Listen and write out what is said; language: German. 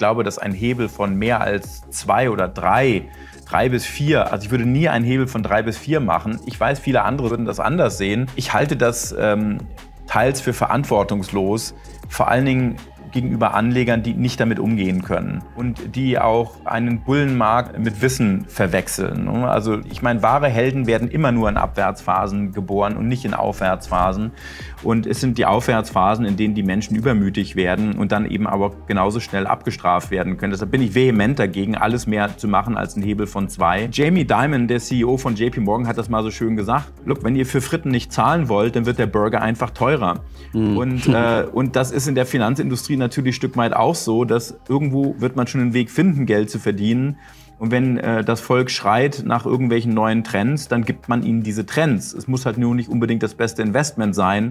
glaube, dass ein Hebel von mehr als zwei oder drei drei bis vier. Also ich würde nie einen Hebel von drei bis vier machen. Ich weiß, viele andere würden das anders sehen. Ich halte das ähm, teils für verantwortungslos. Vor allen Dingen gegenüber Anlegern, die nicht damit umgehen können und die auch einen Bullenmarkt mit Wissen verwechseln. Also ich meine, wahre Helden werden immer nur in Abwärtsphasen geboren und nicht in Aufwärtsphasen. Und es sind die Aufwärtsphasen, in denen die Menschen übermütig werden und dann eben aber genauso schnell abgestraft werden können. Deshalb bin ich vehement dagegen, alles mehr zu machen als ein Hebel von zwei. Jamie Dimon, der CEO von JP Morgan, hat das mal so schön gesagt. Look, wenn ihr für Fritten nicht zahlen wollt, dann wird der Burger einfach teurer. Mhm. Und, äh, und das ist in der Finanzindustrie natürlich ein Stück weit auch so, dass irgendwo wird man schon einen Weg finden, Geld zu verdienen. Und wenn äh, das Volk schreit nach irgendwelchen neuen Trends, dann gibt man ihnen diese Trends. Es muss halt nur nicht unbedingt das beste Investment sein.